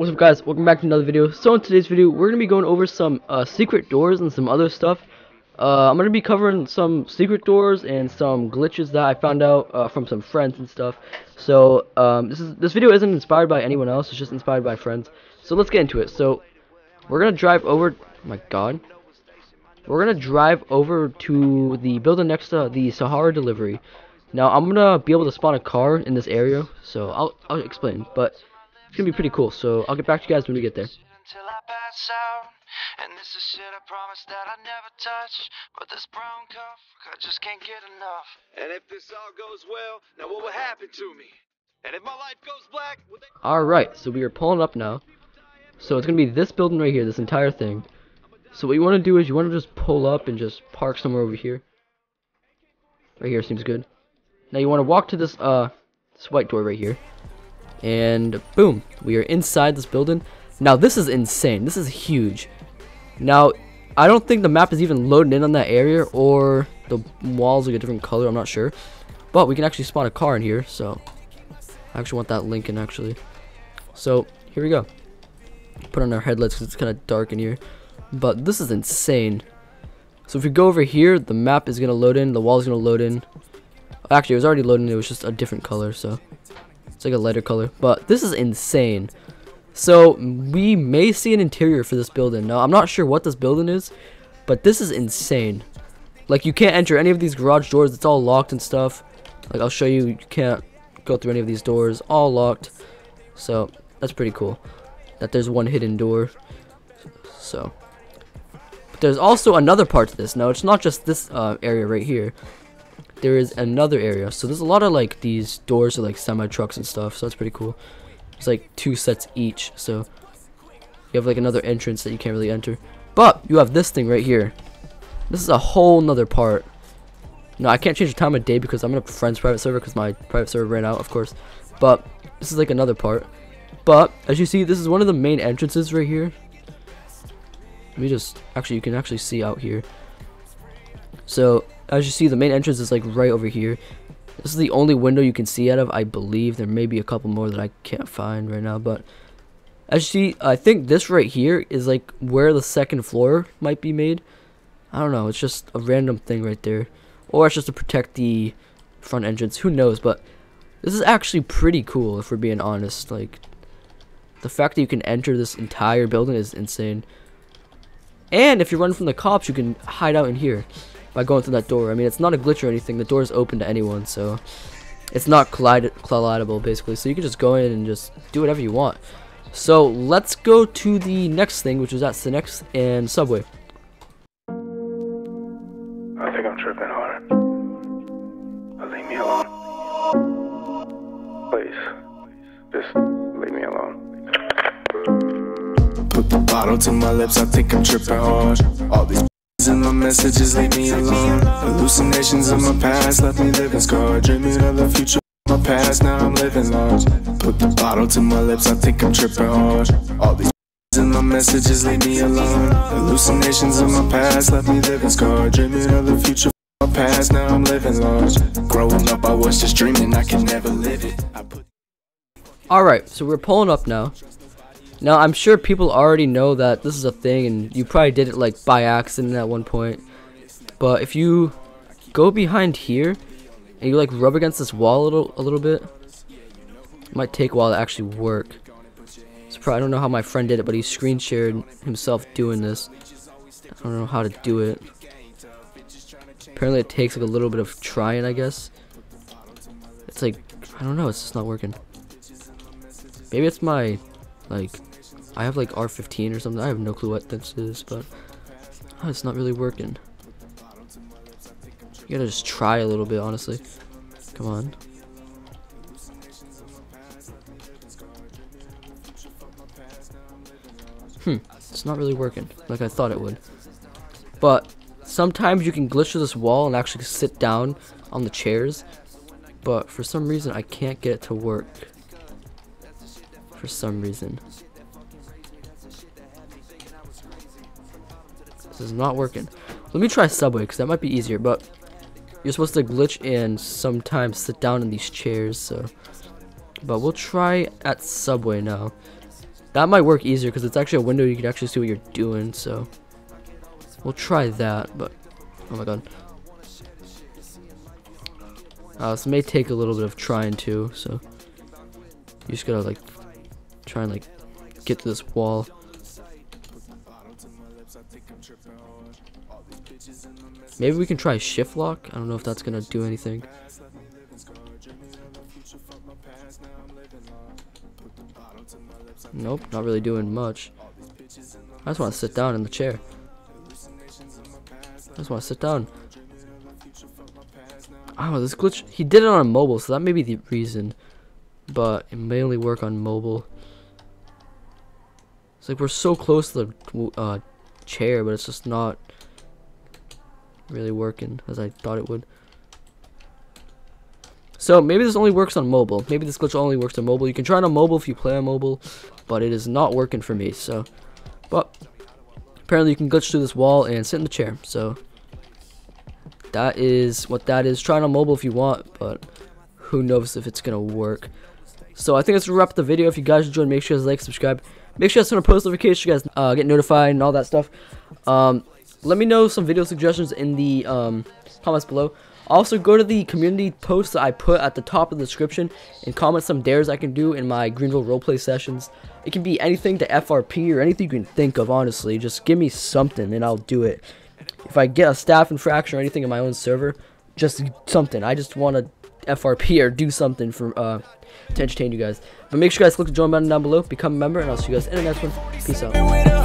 What's up guys, welcome back to another video. So in today's video, we're going to be going over some uh, secret doors and some other stuff. Uh, I'm going to be covering some secret doors and some glitches that I found out uh, from some friends and stuff. So um, this is this video isn't inspired by anyone else, it's just inspired by friends. So let's get into it. So we're going to drive over, oh my god. We're going to drive over to the building next to the Sahara delivery. Now I'm going to be able to spawn a car in this area, so I'll, I'll explain. But it's gonna be pretty cool. So I'll get back to you guys when we get there. Until I pass out. And this is shit I promised that I'd never touch. But this brown cuff, I just can't get enough. And if this all goes well, now what will happen to me? And if my life goes black, Alright, so we are pulling up now. So it's gonna be this building right here, this entire thing. So what you wanna do is you wanna just pull up and just park somewhere over here. Right here seems good. Now you wanna walk to this uh this white door right here. And boom, we are inside this building. Now this is insane. This is huge. Now, I don't think the map is even loaded in on that area or the walls are a different color. I'm not sure. But we can actually spawn a car in here. So I actually want that Lincoln actually. So here we go. Put on our headlights because it's kind of dark in here. But this is insane. So if we go over here, the map is going to load in. The wall is going to load in. Actually, it was already loading. It was just a different color. So it's like a lighter color. But this is insane. So we may see an interior for this building. Now, I'm not sure what this building is. But this is insane. Like, you can't enter any of these garage doors. It's all locked and stuff. Like, I'll show you. You can't go through any of these doors. All locked. So, that's pretty cool. That there's one hidden door. So. But there's also another part to this. Now, it's not just this uh, area right here there is another area. So there's a lot of like these doors are like semi trucks and stuff. So that's pretty cool. It's like two sets each. So you have like another entrance that you can't really enter. But you have this thing right here. This is a whole nother part. No, I can't change the time of day because I'm in a friend's private server because my private server ran out, of course. But this is like another part. But as you see, this is one of the main entrances right here. Let me just actually you can actually see out here. So as you see, the main entrance is like right over here. This is the only window you can see out of, I believe. There may be a couple more that I can't find right now, but as you see, I think this right here is like where the second floor might be made. I don't know, it's just a random thing right there. Or it's just to protect the front entrance, who knows, but this is actually pretty cool if we're being honest. Like, the fact that you can enter this entire building is insane. And if you're running from the cops, you can hide out in here by going through that door. I mean, it's not a glitch or anything. The door is open to anyone, so it's not collide collidable, basically. So you can just go in and just do whatever you want. So let's go to the next thing, which is at Cinex and Subway. I think I'm tripping hard. Leave me alone. Please, just leave me alone. Put the bottle to my lips, I think I'm tripping hard. All these my messages leave me alone. Hallucinations of my past left me living scarred. Dreaming of the future. My past, now I'm living large. Put the bottle to my lips, I think I'm tripping hard. All these and my messages leave me alone. Hallucinations of my past left me living scarred. Dreaming of the future. My past, now I'm living large. Growing up, I was just dreaming I could never live it. Alright, so we're pulling up now. Now, I'm sure people already know that this is a thing, and you probably did it, like, by accident at one point. But if you go behind here, and you, like, rub against this wall a little, a little bit, it might take a while to actually work. So probably, I don't know how my friend did it, but he screen shared himself doing this. I don't know how to do it. Apparently it takes like a little bit of trying, I guess. It's like, I don't know, it's just not working. Maybe it's my, like, I have like R15 or something. I have no clue what this is, but oh, it's not really working. You gotta just try a little bit, honestly. Come on. Hmm, it's not really working like I thought it would. But sometimes you can glitch through this wall and actually sit down on the chairs. But for some reason, I can't get it to work. For some reason. This is not working. Let me try Subway, because that might be easier, but you're supposed to glitch and sometimes sit down in these chairs, so... But we'll try at Subway now. That might work easier because it's actually a window you can actually see what you're doing. So we'll try that. But oh my god, uh, this may take a little bit of trying too. So you just gotta like try and like get to this wall. Maybe we can try shift lock. I don't know if that's gonna do anything. Nope, not really doing much. I just want to sit down in the chair. I just want to sit down. Oh, this glitch. He did it on mobile, so that may be the reason. But it may only work on mobile. It's like we're so close to the uh, chair, but it's just not really working as I thought it would. So maybe this only works on mobile. Maybe this glitch only works on mobile. You can try it on mobile if you play on mobile, but it is not working for me. So, but apparently you can glitch through this wall and sit in the chair. So that is what that is. Try it on mobile if you want, but who knows if it's gonna work. So I think that's wrap the video. If you guys enjoyed, make sure to like, subscribe. Make sure to turn on post notifications. You guys uh, get notified and all that stuff. Um, let me know some video suggestions in the um, comments below. Also, go to the community post that I put at the top of the description and comment some dares I can do in my Greenville roleplay sessions. It can be anything to FRP or anything you can think of, honestly. Just give me something and I'll do it. If I get a staff infraction or anything in my own server, just something. I just want to FRP or do something for uh, to entertain you guys. But make sure you guys click the join button down below, become a member, and I'll see you guys in the next one. Peace out.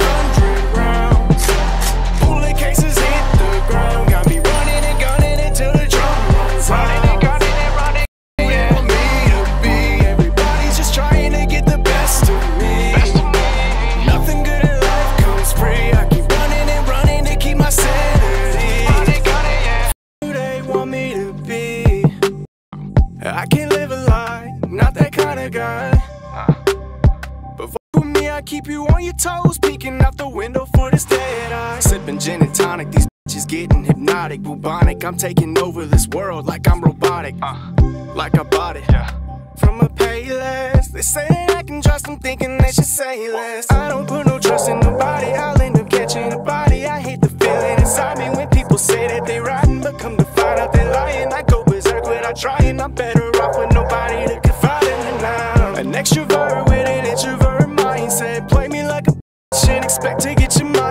I can't live a lie, not that kind of guy. But fuck with me, I keep you on your toes, peeking out the window for this dead eye. Sipping gin and tonic, these bitches getting hypnotic, bubonic. I'm taking over this world like I'm robotic, like I bought it. From a payless, they say that I can trust them, thinking they should say less. I don't put no trust in nobody, I'll end up catching a body. I hate the feeling inside me when people say that they riding, but come to trying, I'm better off with nobody to confide in now. An extrovert with an introvert mindset, play me like a bitch and expect to get your mind